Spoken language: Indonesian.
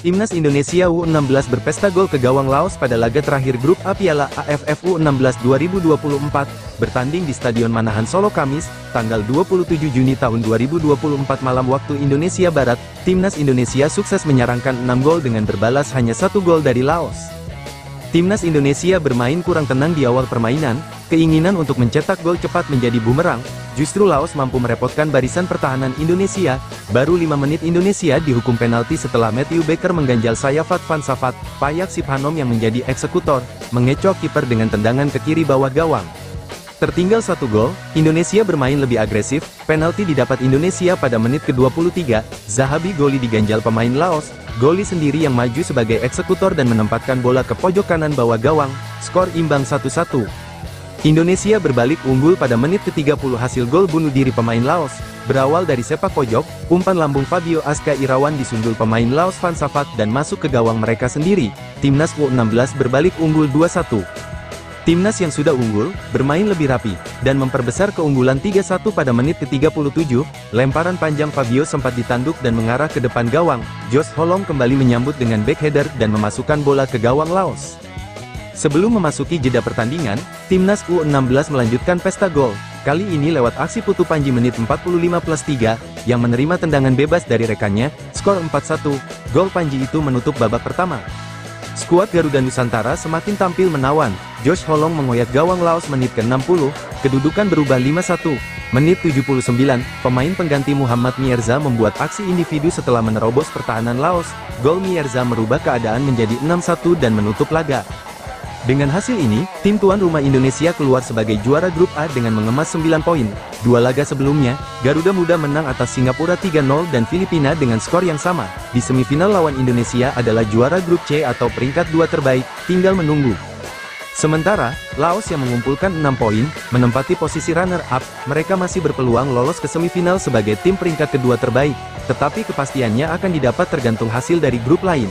Timnas Indonesia U16 berpesta gol ke gawang Laos pada laga terakhir grup A Piala AFF U16 2024, bertanding di Stadion Manahan Solo Kamis, tanggal 27 Juni tahun 2024 malam waktu Indonesia Barat, Timnas Indonesia sukses menyarangkan 6 gol dengan berbalas hanya satu gol dari Laos. Timnas Indonesia bermain kurang tenang di awal permainan, keinginan untuk mencetak gol cepat menjadi bumerang, justru Laos mampu merepotkan barisan pertahanan Indonesia, baru 5 menit Indonesia dihukum penalti setelah Matthew Baker mengganjal Sayafat Van Safat, Payak Siphanom yang menjadi eksekutor, mengecoh kiper dengan tendangan ke kiri bawah gawang. Tertinggal satu gol, Indonesia bermain lebih agresif, penalti didapat Indonesia pada menit ke-23, Zahabi Goli diganjal pemain Laos, Goli sendiri yang maju sebagai eksekutor dan menempatkan bola ke pojok kanan bawah gawang, skor imbang 1-1. Indonesia berbalik unggul pada menit ke-30 hasil gol bunuh diri pemain Laos, berawal dari sepak pojok, umpan lambung Fabio Aska Irawan disundul pemain Laos Van Safat dan masuk ke gawang mereka sendiri, Timnas U16 berbalik unggul 2-1. Timnas yang sudah unggul, bermain lebih rapi, dan memperbesar keunggulan 3-1 pada menit ke-37, lemparan panjang Fabio sempat ditanduk dan mengarah ke depan gawang, Jos Holong kembali menyambut dengan backheader dan memasukkan bola ke gawang Laos. Sebelum memasuki jeda pertandingan, Timnas U16 melanjutkan pesta gol, kali ini lewat aksi Putu Panji menit 45 plus 3, yang menerima tendangan bebas dari rekannya, skor 4-1, gol Panji itu menutup babak pertama. Skuad Garuda Nusantara semakin tampil menawan, Josh Holong mengoyak gawang Laos menit ke-60, kedudukan berubah 5-1. Menit 79, pemain pengganti Muhammad Mierza membuat aksi individu setelah menerobos pertahanan Laos, gol Mierza merubah keadaan menjadi 6-1 dan menutup laga. Dengan hasil ini, tim tuan rumah Indonesia keluar sebagai juara grup A dengan mengemas 9 poin. Dua laga sebelumnya, Garuda Muda menang atas Singapura 3-0 dan Filipina dengan skor yang sama. Di semifinal lawan Indonesia adalah juara grup C atau peringkat dua terbaik, tinggal menunggu. Sementara, Laos yang mengumpulkan 6 poin, menempati posisi runner-up, mereka masih berpeluang lolos ke semifinal sebagai tim peringkat kedua terbaik, tetapi kepastiannya akan didapat tergantung hasil dari grup lain.